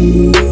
you.